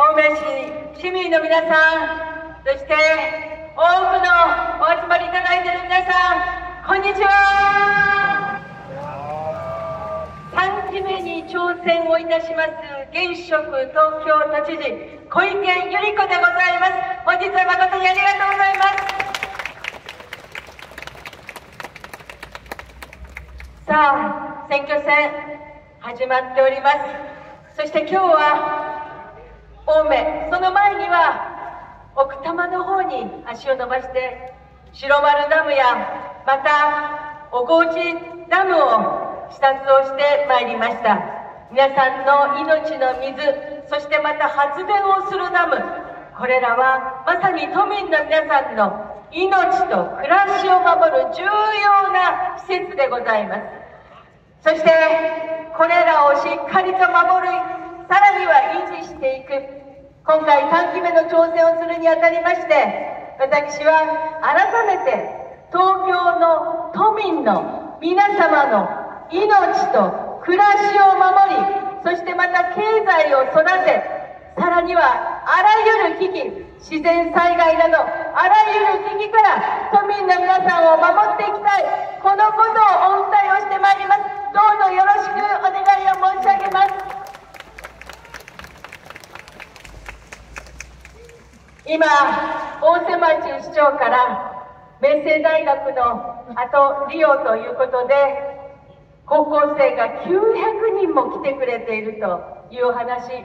青梅市市民の皆さん、そして多くのお集まりいただいている皆さん、こんにちは。3期目に挑戦をいたします現職東京都知事小池百合子でございます。本日は誠にありがとうございます。さあ選挙戦始まっております。そして今日は青梅その前には奥多摩の方に足を伸ばして白丸ダムやまた小河内ダムを視察をしてまいりました。皆さんの命の水そしてまた発電をするダムこれらはまさに都民の皆さんの命と暮らしを守る重要な施設でございます。そしてこれらをしっかりと守るさらには維持していく。今回3期目の挑戦をするにあたりまして私は改めて東京の都民の皆様の命と暮らしを守りそしてまた経済を育てさらにはあらゆる危機自然災害などあらゆる危機から都民の皆さんを守っていきたいこのことをお訴えをしてまいります。どうぞよろしくお願いを申し上げます。今大瀬町市長から明星大学の後利用ということで高校生が900人も来てくれているというお話。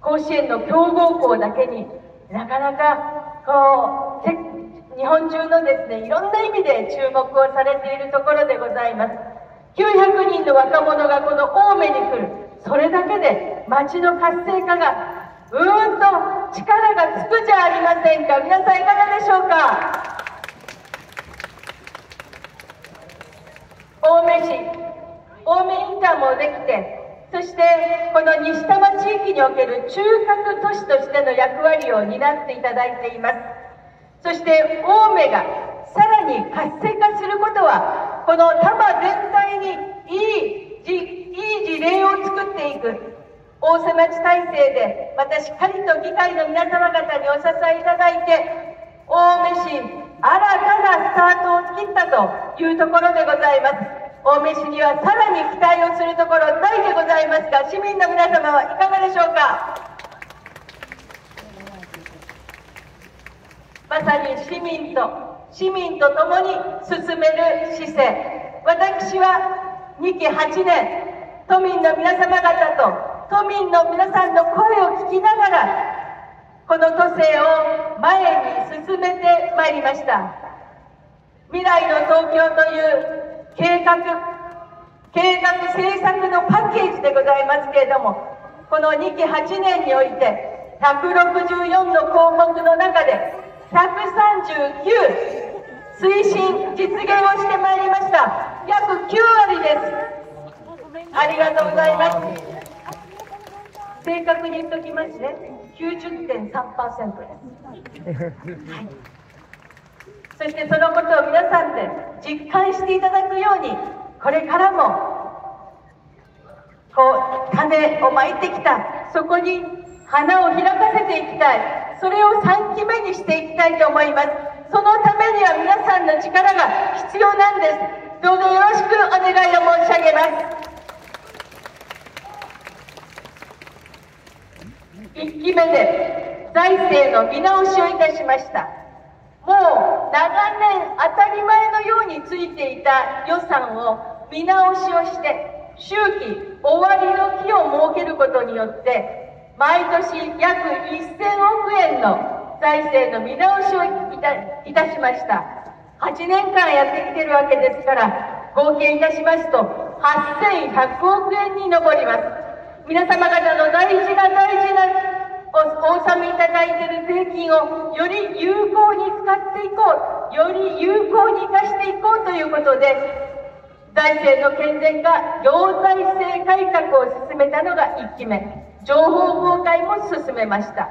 甲子園の強豪校だけになかなかこう日本中のですねいろんな意味で注目をされているところでございます。900人の若者がこの青梅に来る。それだけで町の活性化がうーんと力がつくじゃありませんか。皆さんいかがでしょうか。青梅市。青梅インターもできてそしてこの西多摩地域における中核都市としての役割を担っていただいています。そして青梅がさらに活性化することはこの多摩全体にいいいい事例を作っていく大瀬町体制でまたしっかりと議会の皆様方にお支えいただいて青梅市新たなスタートを切ったというところでございます。青梅市にはさらに期待をするところ大でございますが市民の皆様はいかがでしょうか？まさに市民と市民と共に進める姿勢。私は2期8年都民の皆様方と都民の皆さんの声を聞きながらこの都政を前に進めてまいりました未来の東京という計画、計画政策のパッケージでございますけれども、この2期8年において、164の項目の中で、139推進、実現をしてまいりました。約9割です。ありがとうございます。正確に言っときますね。90.3%です。はい。そしてそのことを皆さんで実感していただくようにこれからもこう種をまいてきた。そこに花を開かせていきたい。それを3期目にしていきたいと思います。そのためには皆さんの力が必要なんです。どうぞよろしくお願いを申し上げます。1期目で財政の見直しをいたしました。もう長年当たり前のようについていた予算を見直しをして周期終わりの日を設けることによって毎年約1000億円の財政の見直しをいたしました。8年間やってきてるわけですから合計いたしますと8100億円に上ります。皆様方の大事な大めいただいている税金をより有効に使っていこう、より有効に生かしていこうということで、財政の健全化、行財政改革を進めたのが1期目、情報公開も進めました。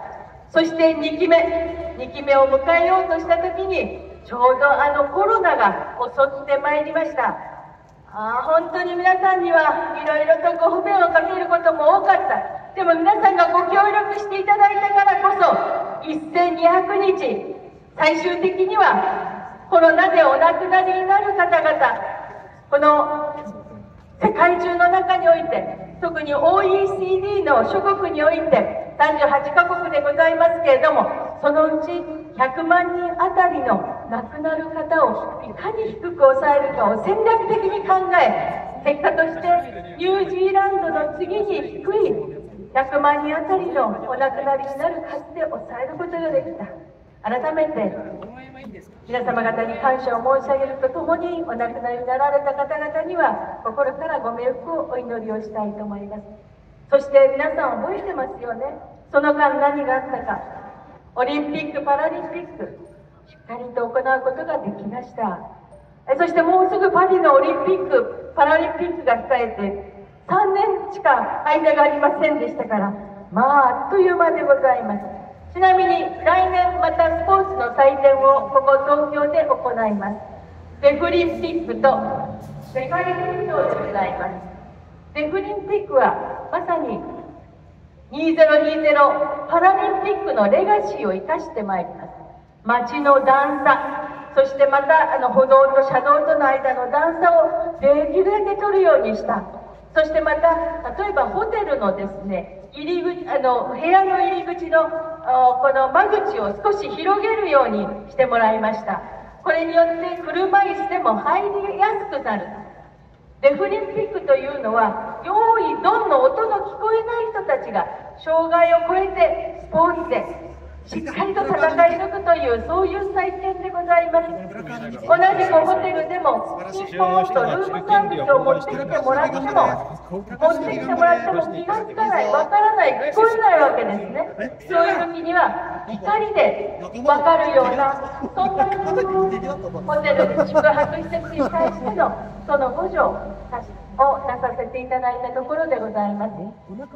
そして2期目、2期目を迎えようとした時に、ちょうどあのコロナが襲ってまいりました。あ本当に皆さんにはいろいろとご不便をかけることも多かった。でも皆さんがご協力していただいたからこそ1200日、最終的にはコロナでお亡くなりになる方々、この世界中の中において、特に OECD の諸国において、38カ国でございますけれども、そのうち100万人あたりの亡くなる方をいかに低く抑えるかを戦略的に考え、結果としてニュージーランドの次に低い100万人あたりのお亡くなりになる数で抑えることができた。改めて皆様方に感謝を申し上げるとともにお亡くなりになられた方々には心からご冥福をお祈りをしたいと思います。そして皆さん覚えてますよね？その間何があったか。オリンピック・パラリンピック。しっかりと行うことができました。そしてもうすぐパリのオリンピック・パラリンピックが控えて3年しか間がありませんでしたからまああっという間でございます。ちなみに来年またスポーツの祭典をここ東京で行います。デフリンピックと世界陸上でございます。デフリンピックはまさに2020パラリンピックのレガシーを生かしてまいります。街の段差そしてまたあの歩道と車道との間の段差をできるだけ取るようにした。そしてまた例えばホテルのですね入り口あの部屋の入り口のこの間口を少し広げるようにしてもらいました。これによって車椅子でも入りやすくなる。デフリンピックというのは用意ドンの音の聞こえない人たちが障害を超えてスポーツでしっかりと戦い抜くというそういう祭典でございます。同じくホテルでもピンポンとルームサービスを持ってきてもらっても持ってきてもらっても気がつかないわからない聞こえないわけですね。そういう時には光でわかるようなそんなホテルで宿泊施設に対してのその補助をなさせていただいたところでございます。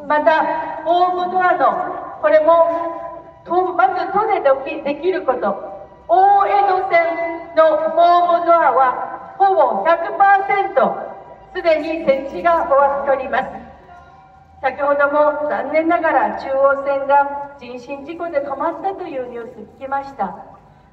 またホームドアのこれもとまず都でできること。大江戸線のホームドアはほぼ100%すでに設置が終わっております。先ほども残念ながら中央線が人身事故で止まったというニュース聞きました。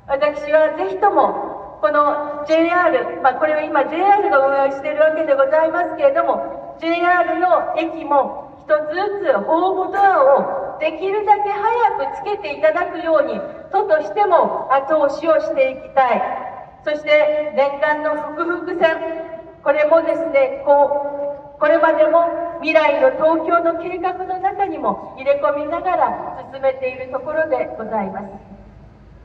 私はぜひともこの JR、まあ、これは今 JR が運営しているわけでございますけれども JR の駅も一つずつホームドアをできるだけ早くつけていただくように都としても後押しをしていきたい。そして念願の複々線。これもですねこうこれまでも未来の東京の計画の中にも入れ込みながら進めているところでございます。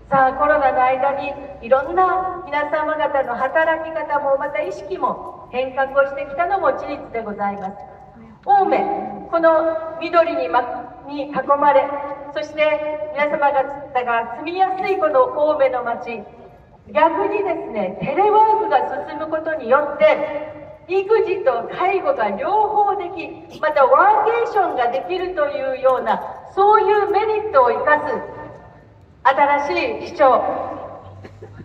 さあコロナの間にいろんな皆様方の働き方もまた意識も変革をしてきたのも事実でございます。青梅。この緑に,、ま、に囲まれそして皆様方が住みやすいこの青梅の町逆にですねテレワークが進むことによって育児と介護が両方できまたワーケーションができるというようなそういうメリットを生かす新しい市長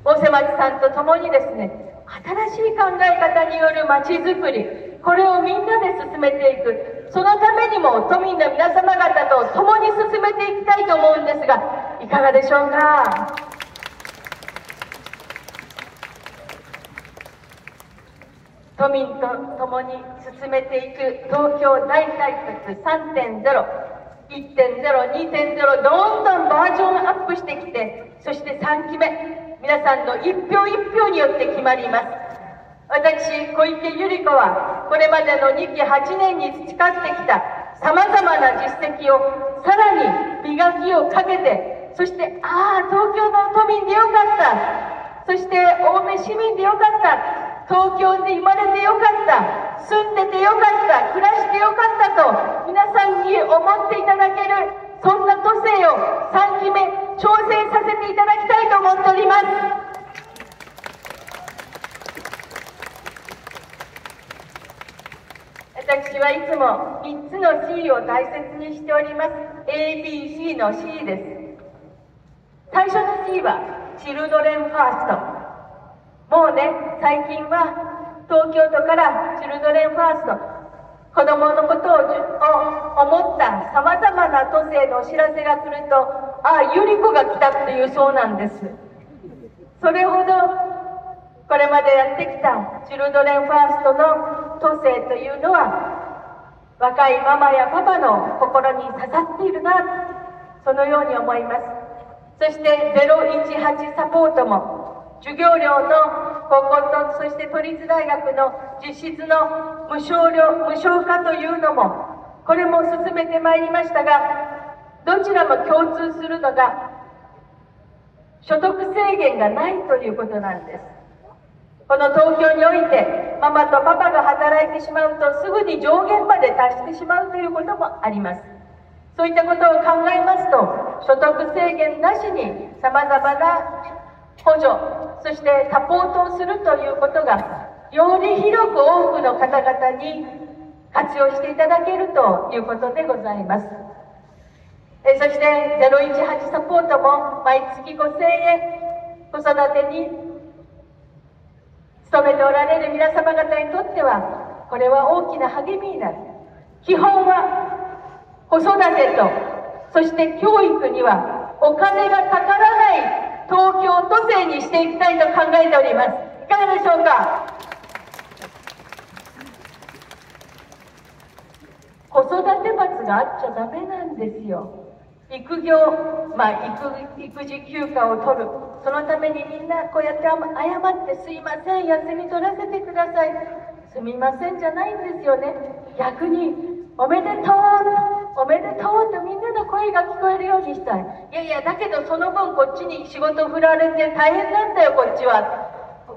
大瀬町さんと共にですね新しい考え方によるまちづくりこれをみんなで進めていく。そのためにも都民の皆様方と共に進めていきたいと思うんですがいかがでしょうか？都民と共に進めていく東京大改革3.0 1.0、2.0、どんどんバージョンアップしてきて、そして3期目、皆さんの一票一票によって決まります。私、小池百合子は、これまでの2期8年に培ってきた様々な実績をさらに磨きをかけて、そして、ああ、東京の都民でよかった。そして、青梅市民でよかった。東京で生まれてよかった。住んでてよかった。暮らしてよかったと、皆さんに思っていただける、そんな都政を3期目挑戦させていただきたいと思っております。私はいつも3つの C を大切にしております。ABC の C です。最初の C はチルドレンファーストもうね最近は東京都からチルドレンファースト子供のことを思った様々な都政のお知らせが来ると、ああ、ゆり子が来たっていうそうなんです。それほど、これまでやってきたチルドレンファーストの都政というのは、若いママやパパの心に刺さっているな、そのように思います。そして018サポートも、授業料の高校とそして都立大学の実質の無償料無償化というのもこれも進めてまいりましたがどちらも共通するのが所得制限がないということなんですこの東京においてママとパパが働いてしまうとすぐに上限まで達してしまうということもありますそういったことを考えますと所得制限なしにさまざまな補助、そしてサポートをするということが、より広く多くの方々に活用していただけるということでございます。えそして018サポートも毎月5000円子育てに努めておられる皆様方にとってはこれは大きな励みになる。基本は子育てとそして教育にはお金がかからない東京都政にしていきたいと考えております。いかがでしょうか？子育て罰があっちゃダメなんですよ。育業、まあ、育育児休暇を取る。そのためにみんなこうやって謝ってすいません休み取らせてくださいすみませんじゃないんですよね逆におめでとうおめでとうとみんなの声が聞こえるようにしたい。いやいや、だけどその分こっちに仕事振られて大変なんだよ、こっちは。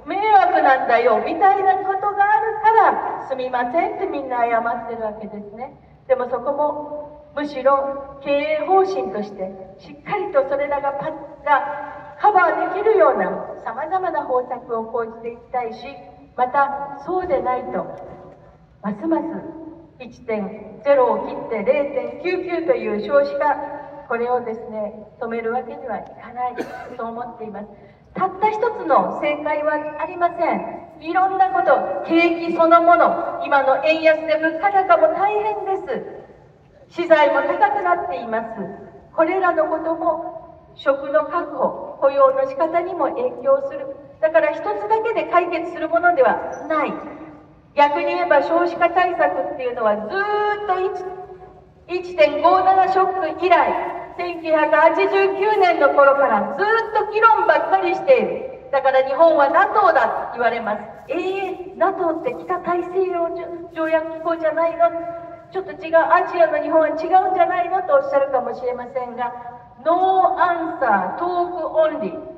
迷惑なんだよ、みたいなことがあるから、すみませんってみんな謝ってるわけですね。でもそこも、むしろ経営方針として、しっかりとそれらがパッがカバーできるような様々な方策を講じていきたいし、またそうでないと、ますます1.0を切って0.99という少子化これをですね止めるわけにはいかないと思っています。たった一つの正解はありません。いろんなこと景気そのもの今の円安で物価高も大変です。資材も高くなっています。これらのことも食の確保雇用の仕方にも影響するだから一つだけで解決するものではない逆に言えば少子化対策っていうのはずっと1.57ショック以来、1989年の頃からずっと議論ばっかりしている。だから日本は NATO だって言われます。ええー、NATO って北大西洋条約機構じゃないの？ちょっと違う、アジアの日本は違うんじゃないの？とおっしゃるかもしれませんが、No answer, talk only.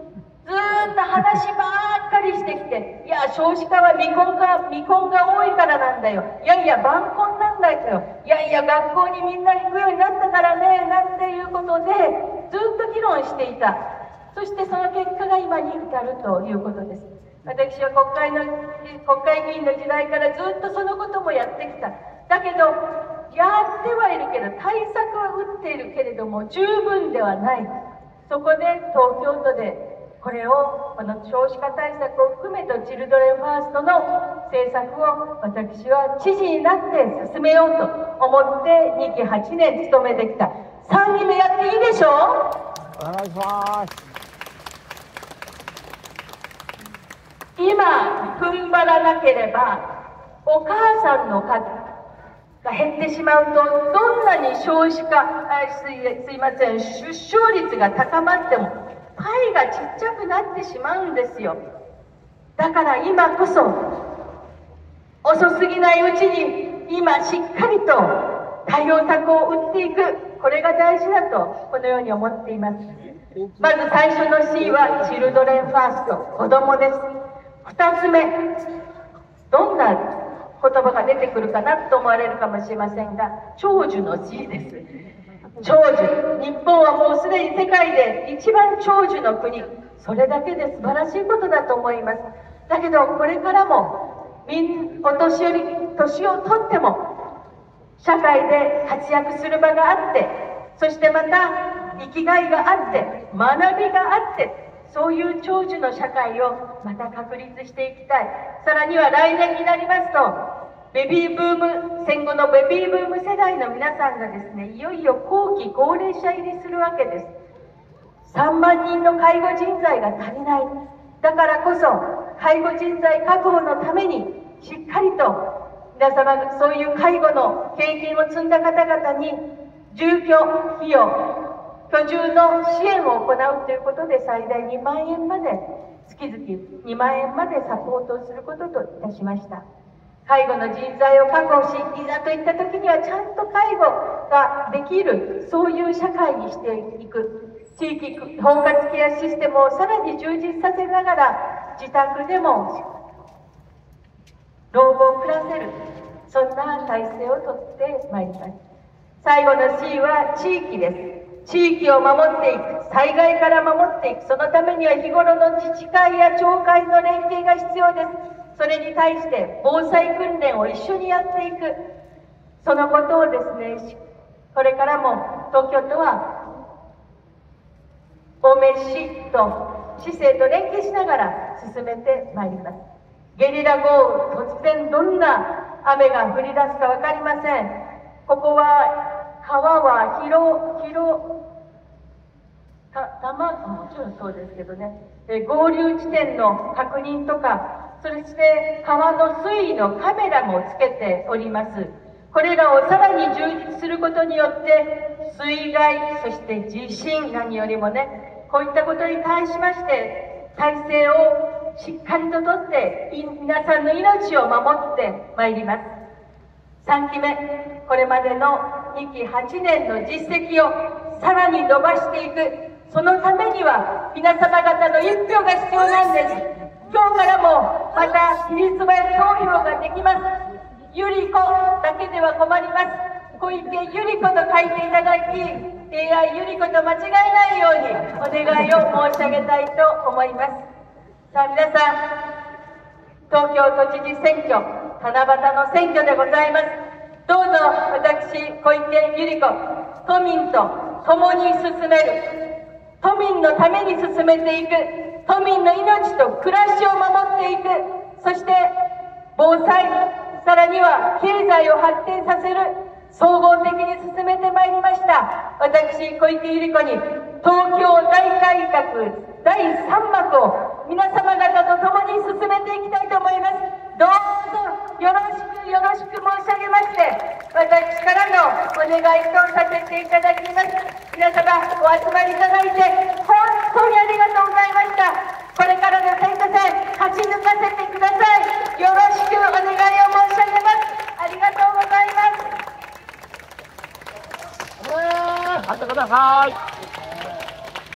ずーっと話ばっかりしてきて、いや、少子化は未婚が、未婚が多いからなんだよ。いやいや、晩婚なんだよ。いやいや、学校にみんな行くようになったからね、なんていうことで、ずっと議論していた。そしてその結果が今に至るということです。私は国会の、国会議員の時代からずっとそのこともやってきた。だけど、やってはいるけど、対策は打っているけれども、十分ではない。そこで東京都でこれをこの少子化対策を含めとチルドレンファーストの政策を私は知事になって進めようと思って2期8年務めてきた。3期目やっていいでしょう？お願いします。今踏ん張らなければお母さんの数が減ってしまうとどんなに少子化すいません出生率が高まってもパイがちっちゃくなってしまうんですよ。だから今こそ遅すぎないうちに今しっかりと対応策を打っていく。これが大事だとこのように思っています。まず最初の C はチルドレンファースト子供です。2つ目どんな言葉が出てくるかなと思われるかもしれませんが長寿の C です。長寿。日本はもうすでに世界で一番長寿の国。それだけで素晴らしいことだと思います。だけどこれからもみんお年寄り年をとっても社会で活躍する場があってそしてまた生きがいがあって学びがあってそういう長寿の社会をまた確立していきたいさらには来年になりますとベビーブーム、戦後のベビーブーム世代の皆さんがですね、いよいよ後期高齢者入りするわけです。3万人の介護人材が足りない。だからこそ、介護人材確保のために、しっかりと皆様がそういう介護の経験を積んだ方々に、住居費用、居住の支援を行うということで最大2万円まで、月々2万円までサポートすることといたしました。介護の人材を確保し、いざといった時にはちゃんと介護ができる、そういう社会にしていく。地域包括ケアシステムをさらに充実させながら、自宅でも老後を暮らせる、そんな体制をとってまいります。最後の C は地域です。地域を守っていく、災害から守っていく、そのためには日頃の自治会や町会の連携が必要です。それに対して防災訓練を一緒にやっていく、そのことをですね、これからも東京都は、青梅市と市政と連携しながら進めてまいります。ゲリラ豪雨、突然どんな雨が降り出すか分かりません。ここは、川は広、広、た、たま、もちろんそうですけどね、え合流地点の確認とか、そして川の水位のカメラもつけております。これらをさらに充実することによって、水害、そして地震、何よりもね、こういったことに対しまして、体制をしっかりととって、皆さんの命を守ってまいります。3期目、これまでの2期8年の実績をさらに伸ばしていく、そのためには皆様方の一票が必要なんです。今日からもまた比率前投票ができます。ゆり子だけでは困ります。小池ゆり子と書いていただき、AI ゆり子と間違えないようにお願いを申し上げたいと思います。さあ皆さん、東京都知事選挙、七夕の選挙でございます。どうぞ私、小池百合子、都民と共に進める、都民のために進めていく都民の命と暮らしを守っていく、そして防災、さらには経済を発展させる、総合的に進めてまいりました。私、小池百合子に、東京大改革第3幕を皆様方と共に進めていきたいと思います。どうぞよろしくよろしく申し上げまして、私からのお願いとさせていただきます。皆様お集まりいただいて、本当にありがとうございました。これからの選挙戦、勝ち抜かせてください。よろしくお願いを申し上げます。ありがとうございます。あってください。